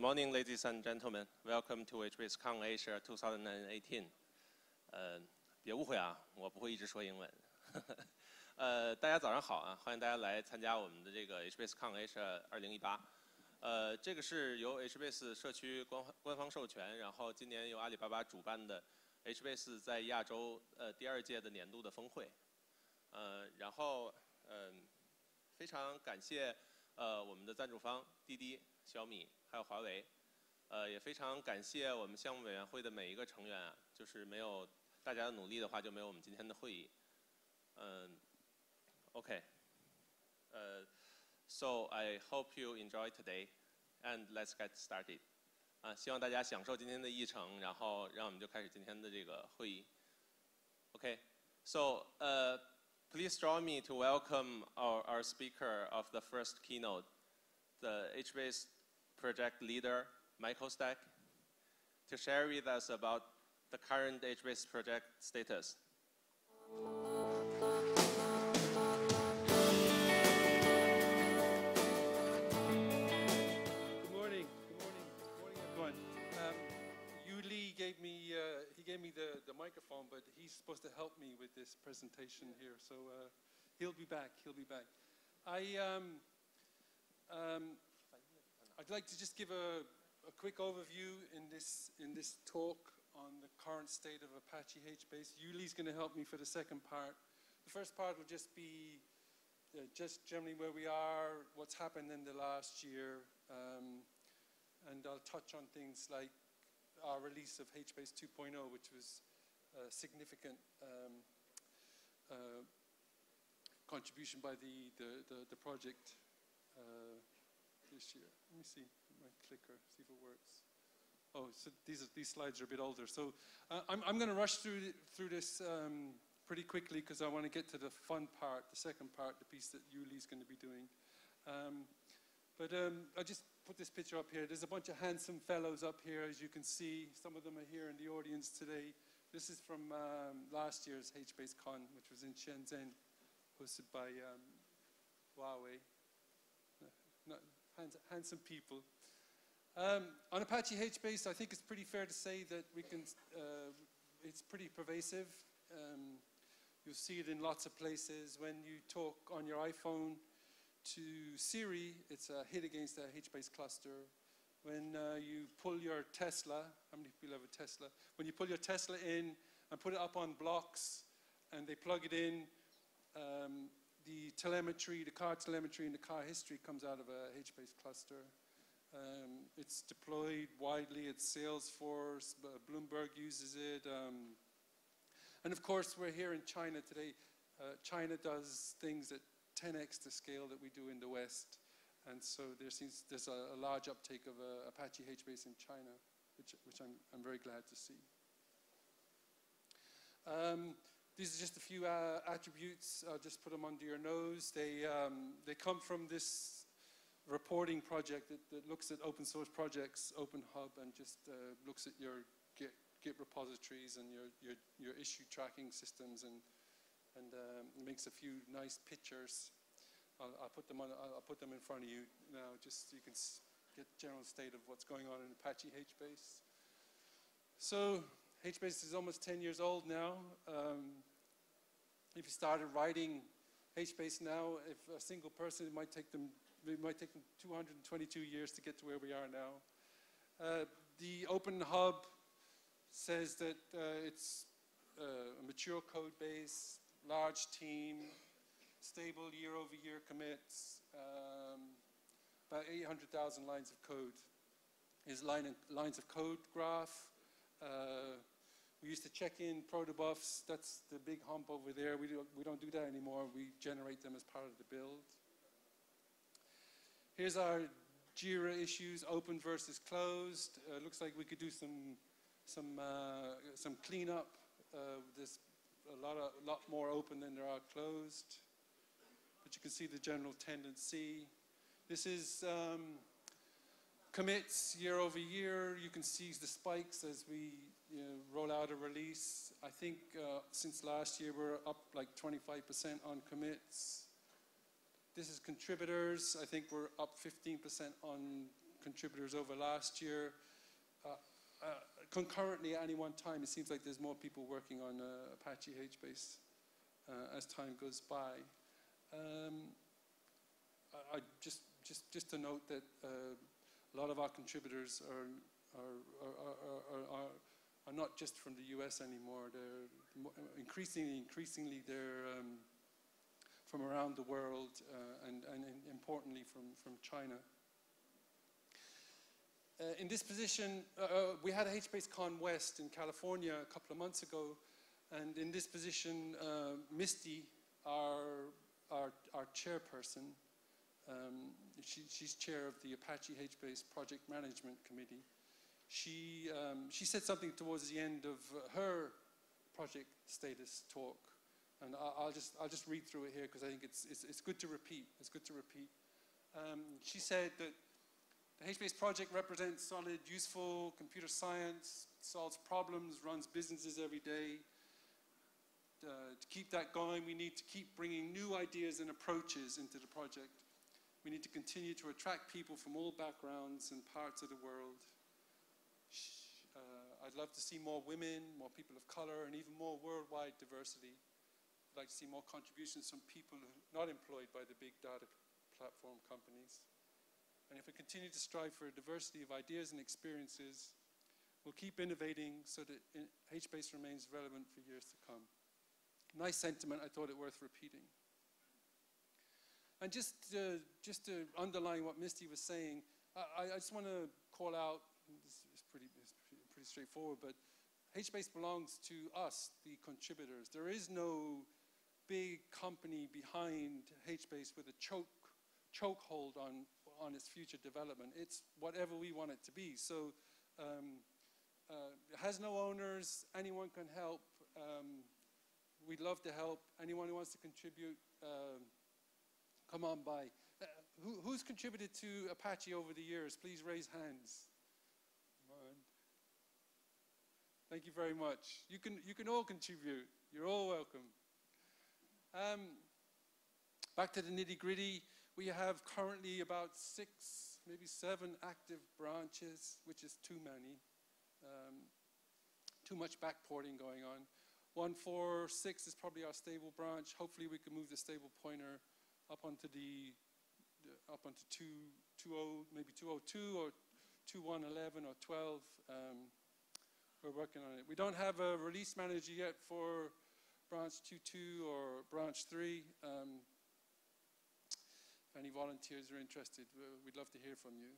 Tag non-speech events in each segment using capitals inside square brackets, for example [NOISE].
Good morning, ladies and gentlemen. Welcome to HBaseCon Asia 2018. 呃，别误会啊，我不会一直说英文。呃，大家早上好啊，欢迎大家来参加我们的这个 HBaseCon Asia 2018。呃，这个是由 HBase 社区官官方授权，然后今年由阿里巴巴主办的 HBase 在亚洲呃第二届的年度的峰会。呃，然后嗯，非常感谢呃我们的赞助方滴滴、小米还有华为。呃，也非常感谢我们项目委员会的每一个成员啊，就是没有大家的努力的话，就没有我们今天的会议。嗯，OK，呃。So I hope you enjoy today, and let's get started. 啊，希望大家享受今天的议程，然后让我们就开始今天的这个会议。Okay, so uh, please join me to welcome our, our speaker of the first keynote, the HBase project leader, Michael Stack, to share with us about the current HBase project status. Good morning. Good morning. Good morning, everyone. Um, Yu Li gave me, uh, he gave me the, the microphone, but he's supposed to help me with this presentation here. So uh, he'll be back. He'll be back. I, um, um, I'd like to just give a, a quick overview in this, in this talk on the current state of Apache HBase. Yu Li's going to help me for the second part. The first part will just be uh, just generally where we are, what's happened in the last year, um, and I'll touch on things like our release of HBase 2.0, which was a significant um, uh, contribution by the, the, the, the project uh, this year. Let me see my clicker, see if it works. Oh, so these, these slides are a bit older. So uh, I'm, I'm going to rush through, through this um, pretty quickly because I want to get to the fun part, the second part, the piece that Yu Li's going to be doing. Um, but um, I just put this picture up here. There's a bunch of handsome fellows up here, as you can see. Some of them are here in the audience today. This is from um, last year's HBase Con, which was in Shenzhen, hosted by um, Huawei. Not, hands, handsome people. Um, on Apache HBase, I think it's pretty fair to say that we can, uh, it's pretty pervasive. Um, you'll see it in lots of places. When you talk on your iPhone, to Siri, it's a hit against the HBase cluster. When uh, you pull your Tesla, how many people have a Tesla? When you pull your Tesla in and put it up on blocks and they plug it in, um, the telemetry, the car telemetry and the car history comes out of a HBase cluster. Um, it's deployed widely at Salesforce, Bloomberg uses it. Um, and of course, we're here in China today. Uh, China does things at 10x the scale that we do in the West. And so there seems, there's a, a large uptake of uh, Apache HBase in China, which, which I'm, I'm very glad to see. Um, these are just a few uh, attributes. I'll just put them under your nose. They, um, they come from this reporting project that, that, looks at open source projects, Open Hub, and just uh, looks at your Git, Git repositories and your, your, your issue tracking systems and and um, makes a few nice pictures. I'll, I'll, put them on. I'll put them in front of you now, just so you can get general state of what's going on in Apache HBase. So HBase is almost 10 years old now. Um, if you started writing HBase now, if a single person, it might take them, it might take them 222 years to get to where we are now. Uh, the Open Hub says that uh, it's uh, a mature code base, large team, stable year-over-year commits, um, about 800,000 lines of code. Is line lines of code graph. We used to check in protobufs. That's the big hump over there. We, do, we don't do that anymore. We generate them as part of the build. Here's our JIRA issues, open versus closed. Uh, looks like we could do some, some, uh, some cleanup. Uh, this a lot, of, lot more open than there are closed. But you can see the general tendency. This is um, commits year over year. You can see the spikes as we you roll out a release. I think uh, since last year we're up like 25% on commits. This is contributors. I think we're up 15% on contributors over last year. Uh, uh, concurrently, at any one time, it seems like there's more people working on uh, Apache HBase uh, as time goes by. Um, I, I just, just, just to note that uh, a lot of our contributors are, are, are, are, are, not just from the US anymore. They're increasingly, increasingly, they're um, from around the world uh, and, and importantly from, from China. Uh, in this position, uh, uh we had a HBase Con West in California a couple of months ago, and in this position, uh, Misty, our, our, our chairperson, um, she, she's chair of the Apache HBase Project Management Committee. She, um, she said something towards the end of her project status talk. And I'll just, I'll just read through it here because I think it's, it's, it's, good to repeat. It's good to repeat. Um, she said that the HBase project represents solid, useful computer science, solves problems, runs businesses every day. Uh, to keep that going, we need to keep bringing new ideas and approaches into the project. We need to continue to attract people from all backgrounds and parts of the world. I'd love to see more women, more people of color, and even more worldwide diversity. I'd like to see more contributions from people not employed by the big data platform companies. And if we continue to strive for a diversity of ideas and experiences, we'll keep innovating so that eh, HBase remains relevant for years to come. Nice sentiment, I thought it worth repeating. And just, just to underline what Misty was saying, I, I just want to call out, this is pretty, it's pretty straightforward, but HBase belongs to us, the contributors. There is no big company behind HBase with a choke chokehold on, on its future development. It's whatever we want it to be. So um, uh, it has no owners, anyone can help. Um, we'd love to help. Anyone who wants to contribute, um, come on by. Uh, who, who's contributed to Apache over the years? Please raise hands. Thank you very much. You can, you can all contribute. You're all welcome. Um, back to the nitty gritty. We have currently about six, maybe seven active branches, which is too many. Um, too much backporting going on. 146 is probably our stable branch. Hopefully we can move the stable pointer up onto the, the up onto 2, 20, maybe 202 or 2111 or 12. Um, we're working on it. We don't have a release manager yet for branch 2.2 or branch 3. Um, if any volunteers are interested, we'd love to hear from you.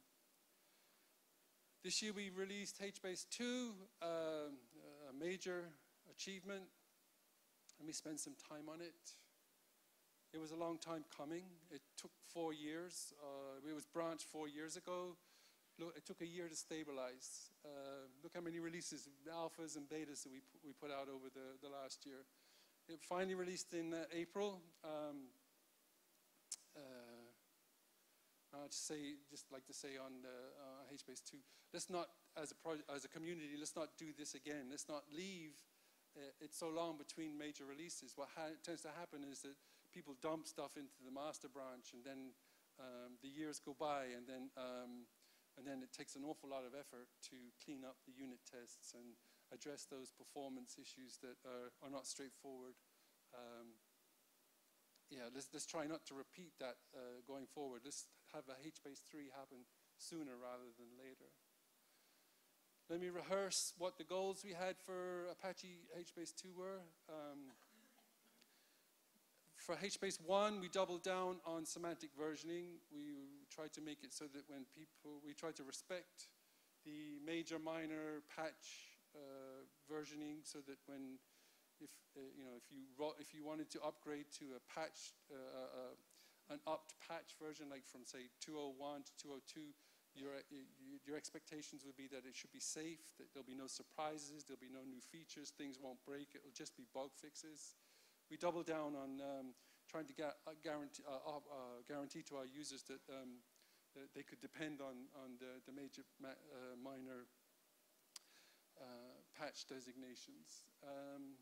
This year we released HBase 2, um, a major achievement. and we spent some time on it. It was a long time coming. It took four years. Uh, it was branched four years ago. Look, it took a year to stabilize. Uh, look how many releases, alphas and betas that we, we put out over the, the last year. It finally released in uh, April. Um, uh, I just say, just like to say on uh, HBase 2, let's not, as a, as a community, let's not do this again. Let's not leave uh, it's so long between major releases. What tends to happen is that people dump stuff into the master branch and then um, the years go by and then, um, and then it takes an awful lot of effort to clean up the unit tests and address those performance issues that are, are not straightforward. Um, yeah, let's, let's try not to repeat that uh, going forward. Let's have a HBase 3 happen sooner rather than later. Let me rehearse what the goals we had for Apache HBase 2 were. Um, for HBase 1, we doubled down on semantic versioning. We tried to make it so that when people, we tried to respect the major minor patch uh, versioning so that when, if, uh, you know, if you, if you wanted to upgrade to a patch, uh, uh, uh, an upped patch version, like from say 201 to 202, your, your expectations would be that it should be safe, that there'll be no surprises, there'll be no new features, things won't break, it'll just be bug fixes we double down on um, trying to uh, guarantee, uh, uh, uh, guarantee to our users that, um, that they could depend on, on the, the major ma uh, minor patch designations. Um,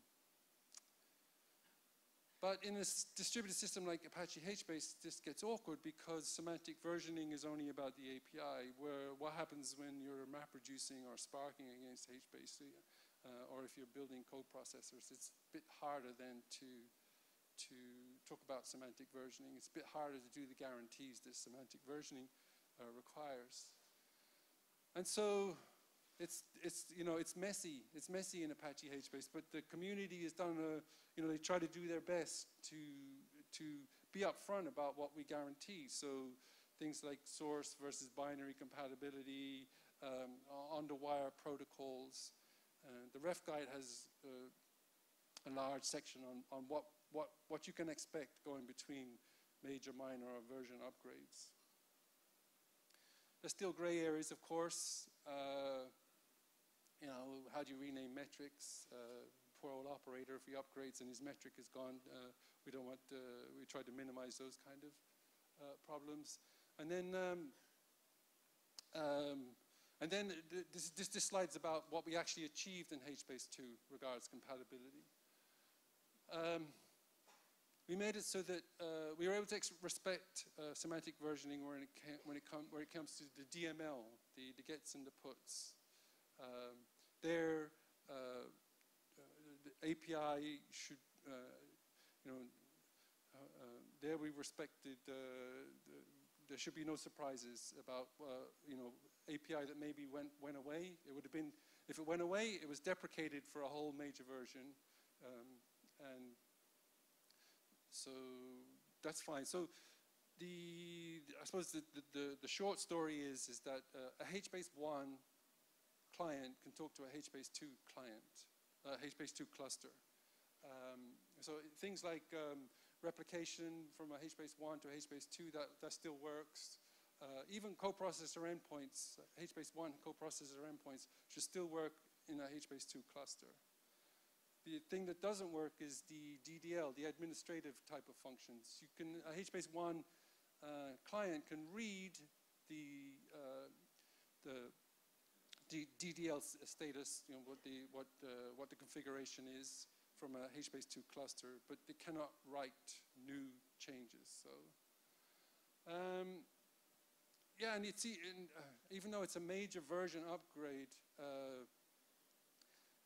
But in a distributed system like Apache HBase, this gets awkward because semantic versioning is only about the API, where what happens when you're map reducing or sparking against HBase, so, uh, or if you're building coprocessors, it's a bit harder then to, to talk about semantic versioning. It's a bit harder to do the guarantees that semantic versioning uh, requires. And so it's, it's, you know, it's messy. It's messy in Apache HBase, but the community has done a, you know, they try to do their best to, to be upfront about what we guarantee. So things like source versus binary compatibility, um, on-the-wire protocols. Uh, the ref guide has uh, a large section on, on what, what, what you can expect going between major, minor, or version upgrades. There's still gray areas, of course. Uh, you know, how do you rename metrics? Uh, poor old operator, if he upgrades and his metric is gone, uh, we don't want, uh, we try to minimize those kind of problems. And then, um, um, and then th this, this, this slide's about what we actually achieved in HBase 2 regards compatibility. Um, we made it so that uh, we were able to respect uh, semantic versioning when it, when it, where it comes to the DML, the, the gets and the puts. Um, there, uh, the API should, uh, you know, uh, uh, there we respected, the, there should be no surprises about, uh, you know, API that maybe went, went away. It would have been, if it went away, it was deprecated for a whole major version. Um, and so that's fine. So the, I suppose the, the, the, short story is, is that uh, a HBase 1 client can talk to a HBase 2 client uh, HBase 2 cluster. Um, so things like um, replication from a HBase 1 to a HBase 2, that, that still works. Uh, even coprocessor endpoints, HBase 1 coprocessor endpoints should still work in a HBase 2 cluster. The thing that doesn't work is the DDL, the administrative type of functions. You can, a HBase 1 uh, client can read the, uh, the D DDL status, you know, what the, what, uh, what the configuration is from a HBase 2 cluster, but they cannot write new changes. So, um, yeah, and it's and, uh, even though it's a major version upgrade, uh,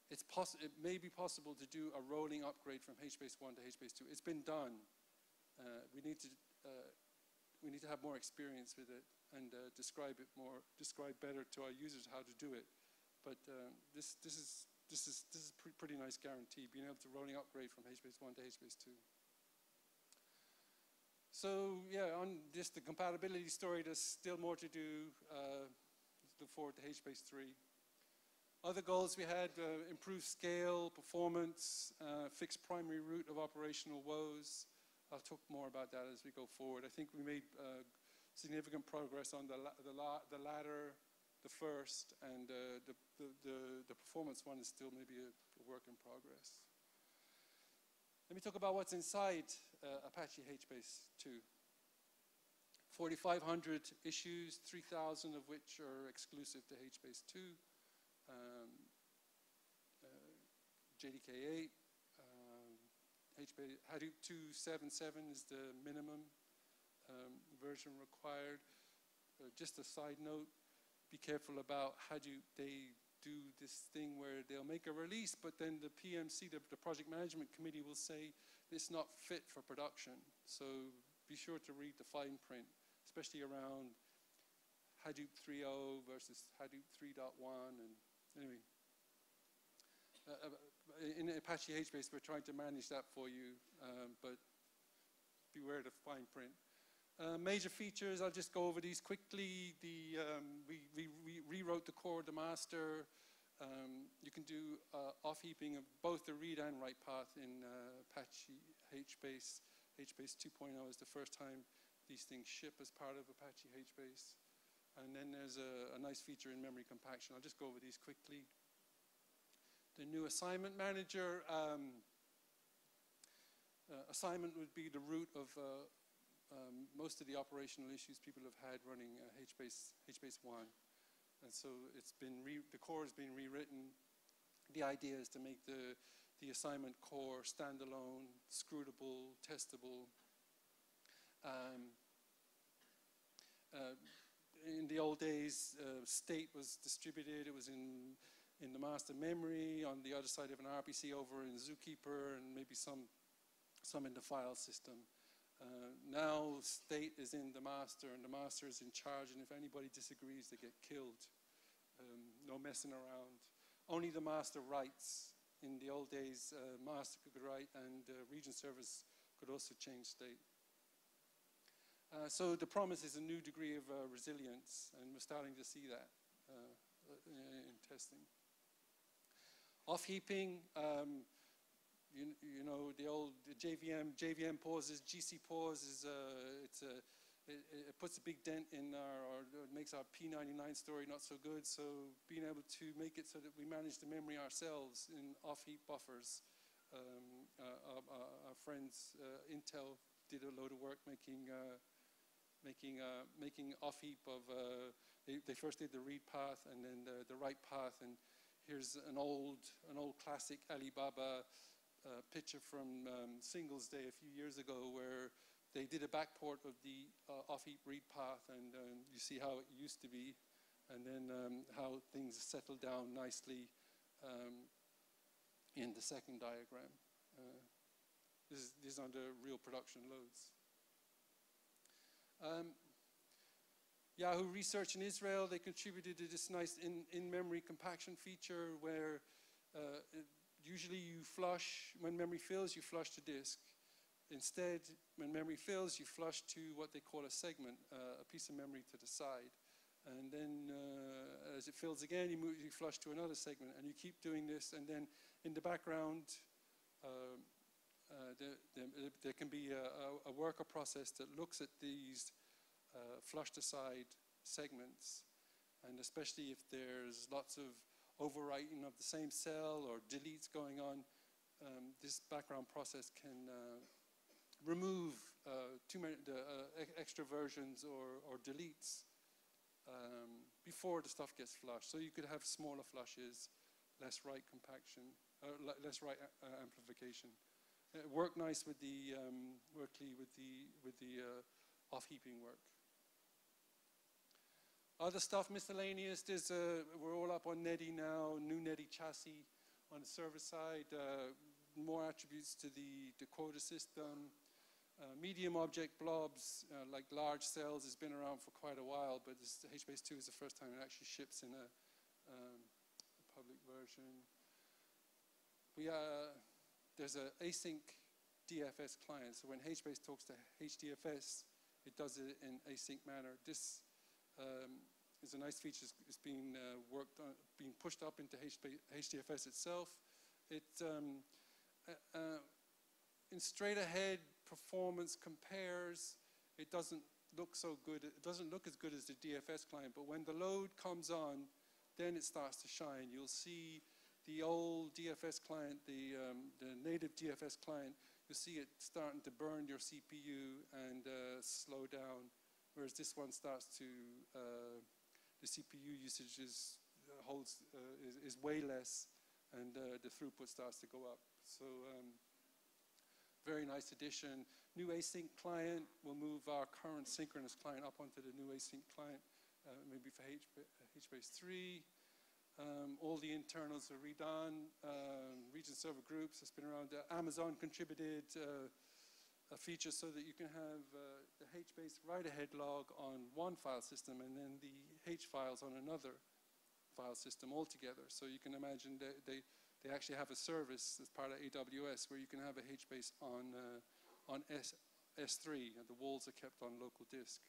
it's it may be possible to do a rolling upgrade from HBase 1 to HBase 2. It's been done. Uh, we need to uh, we need to have more experience with it and uh, describe it more, describe better to our users how to do it. But this, this is, this is, this is a pre pretty nice guarantee, being able to rolling upgrade from HBase 1 to HBase 2. So yeah, on just the compatibility story, there's still more to do. Uh, look forward to HBase 3. Other goals we had, uh, improve scale, performance, uh, fix primary root of operational woes. I'll talk more about that as we go forward. I think we made uh, significant progress on the, la the, la the latter, the first, and uh, the, the, the, performance one is still maybe a, a, work in progress. Let me talk about what's inside uh, Apache HBase 2. 4,500 issues, 3,000 of which are exclusive to HBase 2. Um, uh, JDK 8, um, HBase, Hadoop 277 is the minimum um, version required. Uh, just a side note, be careful about how do they do this thing where they'll make a release, but then the PMC, the, the project management committee will say it's not fit for production. So be sure to read the fine print, especially around Hadoop 3.0 versus Hadoop 3.1. And anyway, uh, uh, in Apache HBase, we're trying to manage that for you, um, but beware the fine print. Uh, major features, I'll just go over these quickly. The, um, we, we, we, rewrote the core the master. Um, you can do uh, off-heaping of both the read and write path in uh, Apache HBase. HBase 2.0 is the first time these things ship as part of Apache HBase. And then there's a, a nice feature in memory compaction. I'll just go over these quickly. The new assignment manager, um, uh, assignment would be the root of uh, um, most of the operational issues people have had running uh, HBase, HBase 1. And so it's been, the core has been rewritten. The idea is to make the, the assignment core, standalone, scrutable, testable. Um, uh, in the old days, uh, state was distributed. It was in in the master memory on the other side of an RPC over in Zookeeper, and maybe some some in the file system. Uh, now state is in the master, and the master is in charge. And if anybody disagrees, they get killed. Um, no messing around. Only the master writes. In the old days, uh, master could write, and uh, region servers could also change state. Uh, so the promise is a new degree of uh, resilience, and we're starting to see that uh, in testing. Off heaping, um, you, know, the old JVM, JVM pauses, GC pause is uh, it's a, it, it, puts a big dent in our, or it makes our P99 story not so good. So being able to make it so that we manage the memory ourselves in off heap buffers. Um, uh, our, our, friends uh, Intel did a load of work making uh, making, uh, making off heap of, uh, they, they, first did the read path and then the, the write path. And here's an old, an old classic Alibaba uh, picture from um, Singles Day a few years ago where they did a backport of the uh, off heap read path. And um, you see how it used to be and then um, how things settled down nicely um, in the second diagram. Uh, this is, these are the real production loads. Um, Yahoo Research in Israel, they contributed to this nice in-memory in compaction feature where uh, usually you flush, when memory fills, you flush to disk. Instead, when memory fills, you flush to what they call a segment, uh, a piece of memory to the side. And then uh, as it fills again, you, move, you flush to another segment. And you keep doing this. And then in the background, um, uh, there, there, there, can be a, a, worker process that looks at these uh, flushed aside segments, and especially if there's lots of overwriting of the same cell or deletes going on, um, this background process can uh, remove uh, too many uh, extra versions or, or deletes um, before the stuff gets flushed. So you could have smaller flushes, less write compaction, uh, less write amplification. It uh, worked nice with the um, with the with the uh, off heaping work. Other stuff miscellaneous. There's we're all up on Netty now. New Netty chassis on the server side. Uh, more attributes to the, the quota system. Uh, medium object blobs, uh, like large cells, has been around for quite a while, but this, HBase 2 is the first time it actually ships in a, um, a public version. We, uh, there's an async DFS client. So when HBase talks to HDFS, it does it in async manner. This um, is a nice feature. It's being uh, worked on, being pushed up into HDFS itself. It um, uh, uh, in straight ahead performance compares. It doesn't look so good. It doesn't look as good as the DFS client. But when the load comes on, then it starts to shine. You'll see the old DFS client, the, um, the native DFS client, You'll see it starting to burn your CPU and uh, slow down, whereas this one starts to, uh, the CPU usage is, uh, holds, uh, is, is, way less and uh, the throughput starts to go up. So um, very nice addition. New async client will move our current synchronous client up onto the new async client, maybe for HBase 3. Um, all the internals are redone. Um, region server groups has been around. Uh, Amazon contributed uh, a feature so that you can have uh, the HBase write-ahead log on one file system and then the H files on another file system altogether. So you can imagine that they, they actually have a service as part of AWS where you can have a HBase on, uh, on S, S3 and the WALs are kept on local disk.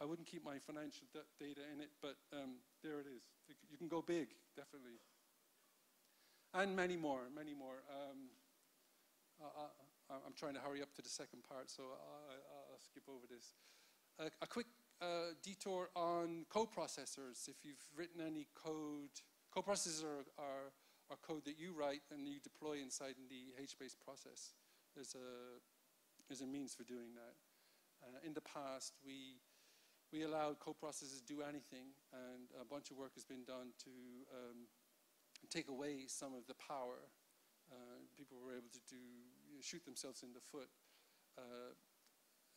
I wouldn't keep my financial data in it, but um, there it is. You can go big, definitely. And many more, many more. Um, I, am trying to hurry up to the second part, so I, will skip over this. A, a quick uh, detour on coprocessors. If you've written any code, coprocessors are, are, are, code that you write and you deploy inside in the HBase process. There's a, there's a means for doing that. Uh, in the past, we we allowed coprocessors to do anything, and a bunch of work has been done to um, take away some of the power Uh, people were able to do shoot themselves in the foot. Uh,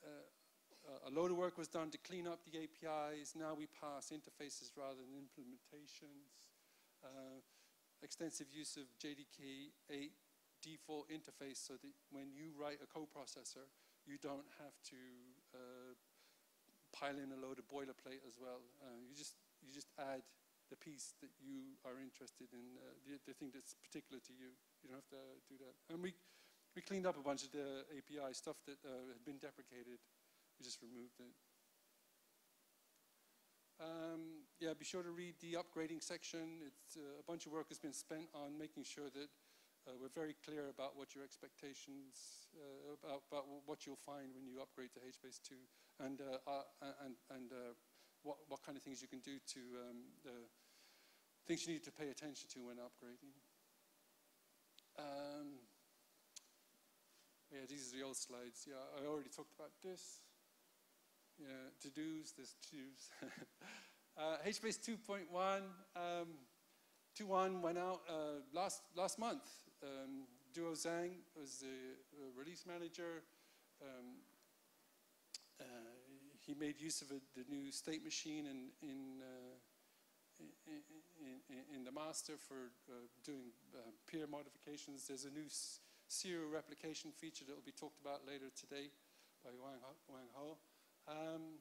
uh, a load of work was done to clean up the APIs. Now we pass interfaces rather than implementations. Uh, extensive use of JDK 8 default interface so that when you write a coprocessor, you don't have to uh, pile in a load of boilerplate as well. Uh, you just you just add the piece that you are interested in, uh, the, the thing that's particular to you. You don't have to do that. And we we cleaned up a bunch of the API stuff that uh, had been deprecated. We just removed it. Um, yeah, be sure to read the upgrading section. It's, uh, a bunch of work has been spent on making sure that uh, we're very clear about what your expectations, uh, about, about what you'll find when you upgrade to HBase 2, and, uh, uh, and, and uh, what, what kind of things you can do to, um, the things you need to pay attention to when upgrading. Um, these are the old slides. Yeah, I already talked about this. Yeah, to-dos, there's to-dos. [LAUGHS] uh, HBase 2.1, um, 2.1 went out uh, last, last month. Um, Duo Zhang was the uh, release manager. Um, uh, he made use of a, the new state machine in, in, uh, in, in, in, the master for uh, doing peer modifications. There's a new serial replication feature that will be talked about later today by Wang. Wang Ho. Um,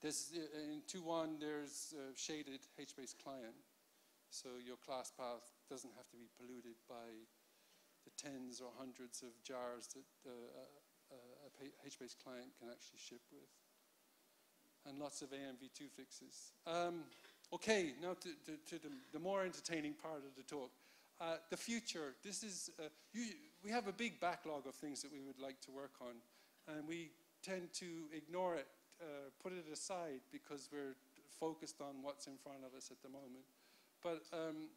there's, in 2.1, there's a shaded HBase client. So your class path doesn't have to be polluted by the tens or hundreds of jars that uh, a HBase client can actually ship with. And lots of AMV2 fixes. Um, okay, now to, to, to the, the, more entertaining part of the talk. Uh, the future, this is, uh, you, we have a big backlog of things that we would like to work on. And we tend to ignore it, uh, put it aside because we're focused on what's in front of us at the moment. But um,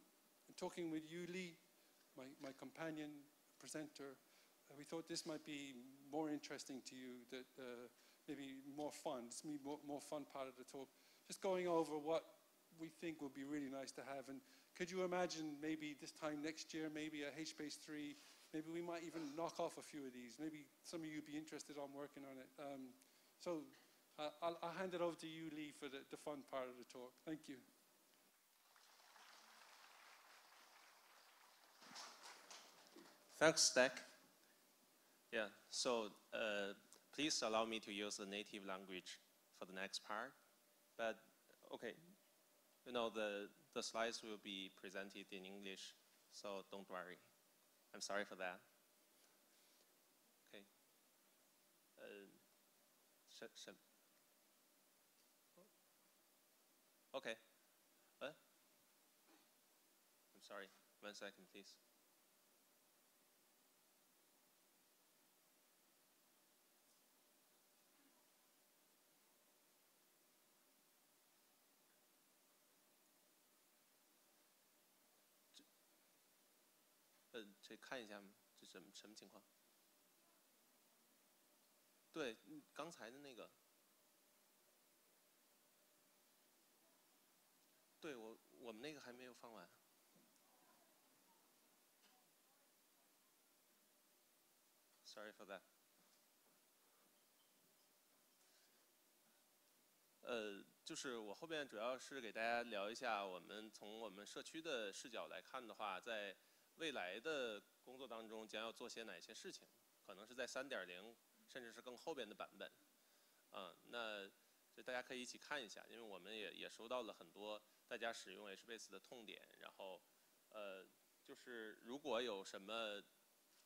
talking with Yu Li, my, my companion presenter, uh, we thought this might be more interesting to you, that uh, maybe more fun, it's me more, more fun part of the talk. Just going over what we think would be really nice to have. And could you imagine maybe this time next year, maybe a HBase 3 Maybe we might even knock off a few of these. Maybe some of you would be interested on working on it. Um, so uh, I'll, I'll, hand it over to you, Lee, for the, the fun part of the talk. Thank you. Thanks, Stack. Yeah, so uh, please allow me to use the native language for the next part. But, okay, you know, the, the slides will be presented in English, so don't worry. I'm sorry for that. Okay. Uh, should, should. Okay. What? I'm sorry. One second, please. Check 看一下吗，这什么什么情况？对，刚才的那个，对我我们那个还没有放完。Sorry for that。呃，就是我后面主要是给大家聊一下，我们从我们社区的视角来看的话，在。未来的工作当中将要做些哪些事情？可能是在三点零，甚至是更后边的版本。嗯，那大家可以一起看一下，因为我们也也收到了很多大家使用 HBase 的痛点。然后，呃，就是如果有什么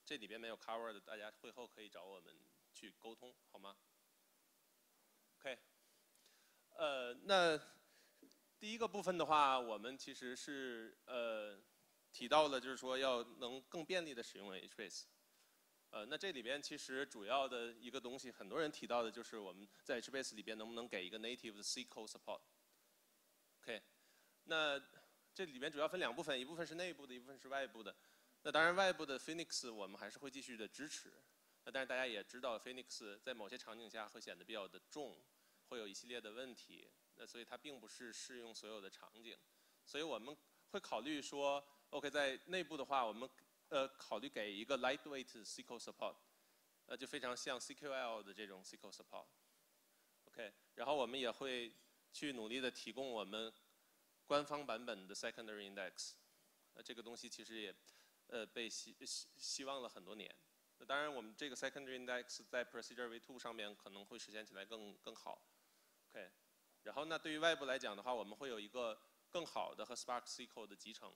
这里边没有 cover 的，大家会后可以找我们去沟通，好吗？OK。呃，那第一个部分的话，我们其实是呃。提到了就是说要能更便利的使用 HBase，呃，那这里边其实主要的一个东西，很多人提到的就是我们在 HBase 里边能不能给一个 native 的 c co support？OK，那这里边主要分两部分，一部分是内部的，一部分是外部的。那当然外部的 Phoenix 我们还是会继续的支持，那但是大家也知道 Phoenix 在某些场景下会显得比较的重，会有一系列的问题，那所以它并不是适用所有的场景，所以我们会考虑说。OK，在内部的话，我们呃考虑给一个 lightweight SQL support，那就非常像 CQL 的这种 SQL support。OK，然后我们也会去努力的提供我们官方版本的 secondary index。那这个东西其实也呃被希希希望了很多年。那当然，我们这个 secondary index 在 procedure v2 上面可能会实现起来更更好。OK，然后那对于外部来讲的话，我们会有一个更好的和 Spark SQL 的集成。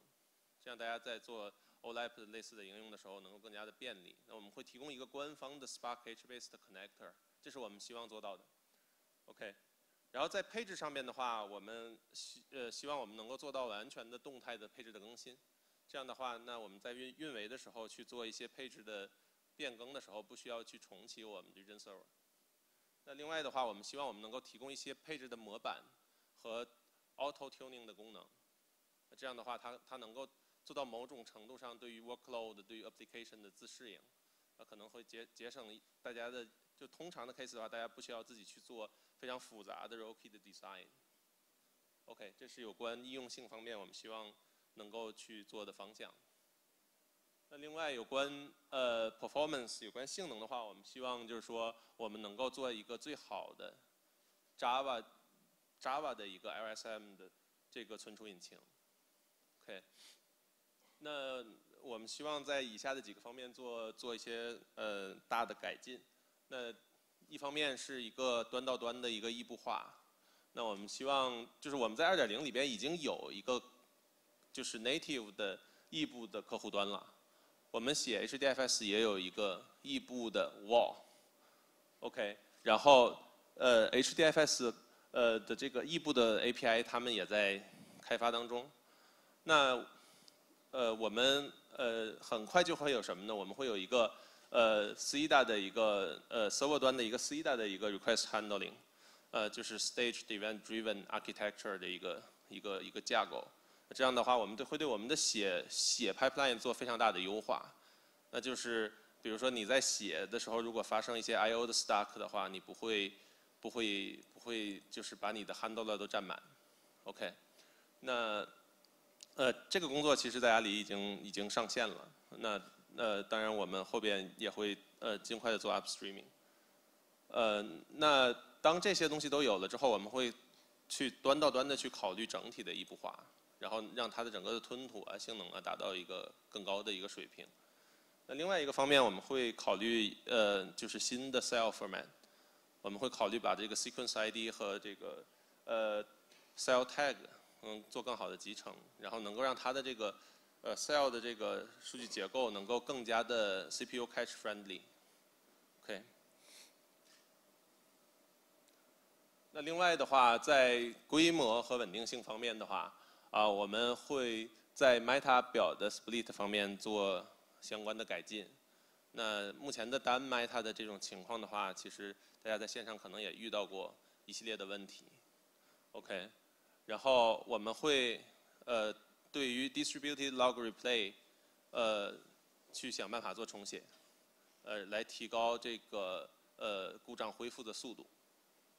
这样大家在做 OLAP 类似的应用的时候，能够更加的便利。那我们会提供一个官方的 Spark HBase 的 connector，这是我们希望做到的。OK，然后在配置上面的话，我们希呃希望我们能够做到完全的动态的配置的更新。这样的话，那我们在运运维的时候去做一些配置的变更的时候，不需要去重启我们的 Region Server。那另外的话，我们希望我们能够提供一些配置的模板和 Auto Tuning 的功能。这样的话，它它能够做到某种程度上对于 workload、对于 application 的自适应，那可能会节节省大家的就通常的 case 的话，大家不需要自己去做非常复杂的 rookie 的 design。OK，这是有关应用性方面我们希望能够去做的方向。那另外有关呃 performance 有关性能的话，我们希望就是说我们能够做一个最好的 Java Java 的一个 LSM 的这个存储引擎。OK。那我们希望在以下的几个方面做做一些呃大的改进。那一方面是一个端到端的一个异步化。那我们希望就是我们在2.0里边已经有一个就是 native 的异步的客户端了。我们写 HDFS 也有一个异步的 wall。OK，然后呃 HDFS 呃的这个异步的 API 他们也在开发当中。那呃，我们呃很快就会有什么呢？我们会有一个呃 C 大的一个呃 server 端的一个 C 大的一个 request handling，呃就是 stage event driven architecture 的一个一个一个架构。这样的话，我们会对我们的写写 pipeline 做非常大的优化。那就是比如说你在写的时候，如果发生一些 I/O 的 stuck 的话，你不会不会不会就是把你的 handler 都占满。OK，那。呃，这个工作其实在阿里已经已经上线了。那呃，当然我们后边也会呃尽快的做 upstreaming。呃，那当这些东西都有了之后，我们会去端到端的去考虑整体的异步化，然后让它的整个的吞吐啊、性能啊达到一个更高的一个水平。那另外一个方面，我们会考虑呃就是新的 cell format，我们会考虑把这个 sequence ID 和这个呃 cell tag。嗯，做更好的集成，然后能够让它的这个呃 cell 的这个数据结构能够更加的 CPU cache friendly。OK。那另外的话，在规模和稳定性方面的话，啊，我们会在 meta 表的 split 方面做相关的改进。那目前的单 meta 的这种情况的话，其实大家在线上可能也遇到过一系列的问题。OK。然后我们会呃对于 distributed log replay 呃去想办法做重写，呃来提高这个呃故障恢复的速度。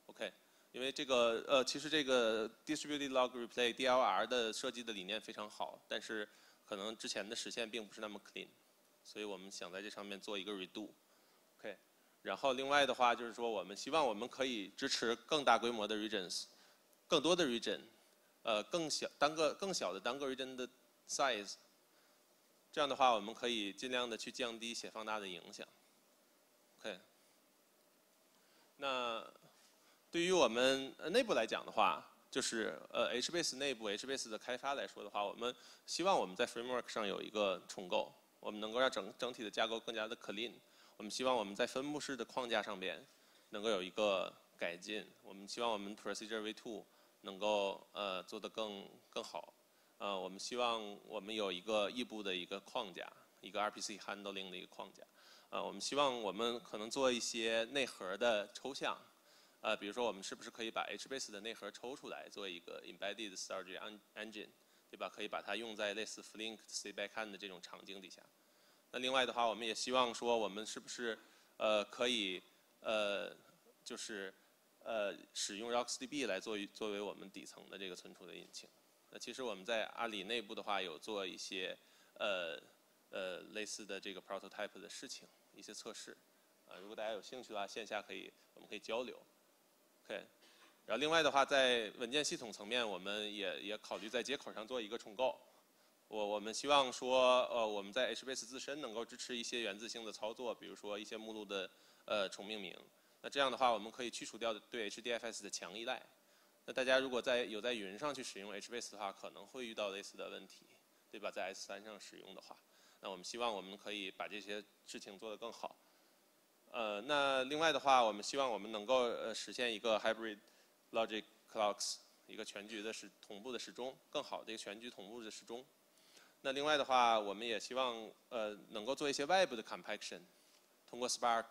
OK，因为这个呃其实这个 distributed log replay DLR 的设计的理念非常好，但是可能之前的实现并不是那么 clean，所以我们想在这上面做一个 redo。OK，然后另外的话就是说我们希望我们可以支持更大规模的 regions，更多的 region。呃，更小单个更小的单个 region 的 size，这样的话，我们可以尽量的去降低写放大的影响。OK，那对于我们内部来讲的话，就是呃 HBase 内部 HBase 的开发来说的话，我们希望我们在 framework 上有一个重构，我们能够让整整体的架构更加的 clean。我们希望我们在分布式的框架上边能够有一个改进。我们希望我们 procedure v two。能够呃做得更更好，呃，我们希望我们有一个异步的一个框架，一个 RPC handling 的一个框架，呃，我们希望我们可能做一些内核的抽象，呃，比如说我们是不是可以把 HBase 的内核抽出来做一个 embedded storage engine，对吧？可以把它用在类似 Flink、C backend 的这种场景底下。那另外的话，我们也希望说，我们是不是呃可以呃就是。呃，使用 RocksDB 来作为作为我们底层的这个存储的引擎。那其实我们在阿里内部的话，有做一些呃呃类似的这个 prototype 的事情，一些测试。啊，如果大家有兴趣的话，线下可以我们可以交流。OK，然后另外的话，在文件系统层面，我们也也考虑在接口上做一个重构。我我们希望说，呃，我们在 HBase 自身能够支持一些源自性的操作，比如说一些目录的呃重命名。那这样的话，我们可以去除掉对 HDFS 的强依赖。那大家如果在有在云上去使用 HBase 的话，可能会遇到类似的问题，对吧？在 S3 上使用的话，那我们希望我们可以把这些事情做得更好。呃，那另外的话，我们希望我们能够呃实现一个 hybrid logic clocks 一个全局的时同步的时钟，更好的一个全局同步的时钟。那另外的话，我们也希望呃能够做一些外部的 compaction，通过 Spark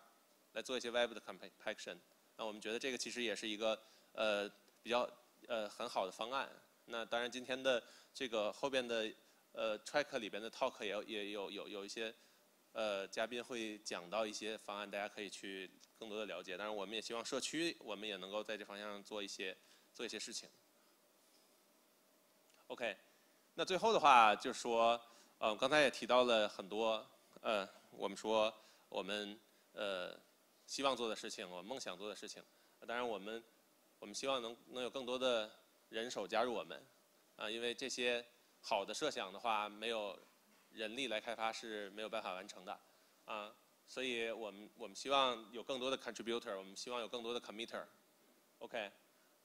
来做一些外部的 compaction。那我们觉得这个其实也是一个呃比较呃很好的方案。那当然今天的这个后边的呃 track 里边的 talk 也也有有有一些。呃，嘉宾会讲到一些方案，大家可以去更多的了解。当然，我们也希望社区我们也能够在这方向上做一些做一些事情。OK，那最后的话就是说，呃，刚才也提到了很多，呃，我们说我们呃希望做的事情，我们梦想做的事情。当然，我们我们希望能能有更多的人手加入我们，啊，因为这些好的设想的话，没有。人力来开发是没有办法完成的，啊，所以我们我们希望有更多的 contributor，我们希望有更多的 committer，OK，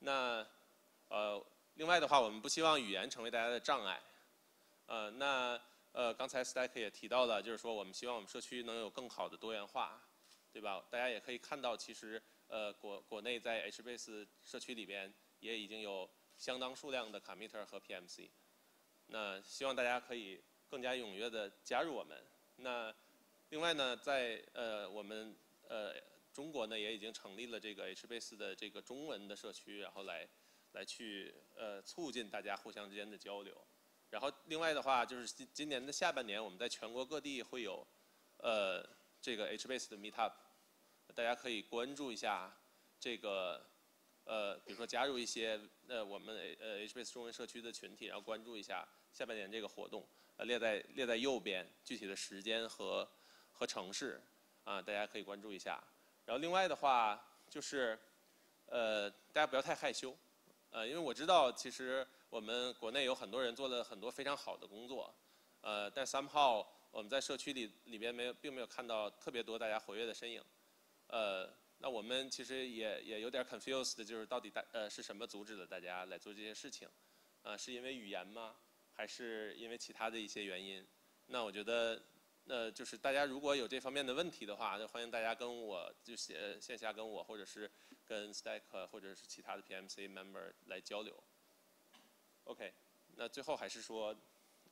那呃，另外的话，我们不希望语言成为大家的障碍，呃，那呃，刚才 Stack 也提到了，就是说我们希望我们社区能有更好的多元化，对吧？大家也可以看到，其实呃，国国内在 HBase 社区里边也已经有相当数量的 committer 和 PMC，那希望大家可以。更加踊跃的加入我们。那另外呢，在呃我们呃中国呢也已经成立了这个 HBase 的这个中文的社区，然后来来去呃促进大家互相之间的交流。然后另外的话，就是今今年的下半年，我们在全国各地会有呃这个 HBase 的 Meetup，大家可以关注一下这个呃比如说加入一些呃我们呃 HBase 中文社区的群体，然后关注一下下半年这个活动。呃，列在列在右边，具体的时间和和城市啊，大家可以关注一下。然后另外的话，就是呃，大家不要太害羞，呃，因为我知道其实我们国内有很多人做了很多非常好的工作，呃，但 somehow 我们在社区里里边没有，并没有看到特别多大家活跃的身影。呃，那我们其实也也有点 confused，就是到底大呃是什么阻止了大家来做这些事情？啊，是因为语言吗？还是因为其他的一些原因，那我觉得，呃，就是大家如果有这方面的问题的话，就欢迎大家跟我就线线下跟我，或者是跟 Stack 或者是其他的 PMC member 来交流。OK，那最后还是说，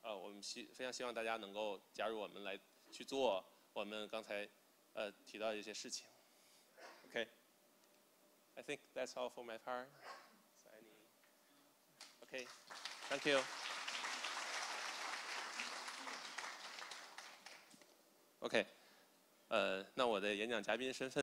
呃，我们希非常希望大家能够加入我们来去做我们刚才呃提到的一些事情。OK，I think that's all for my part. OK，Thank you. OK，呃，那我的演讲嘉宾身份。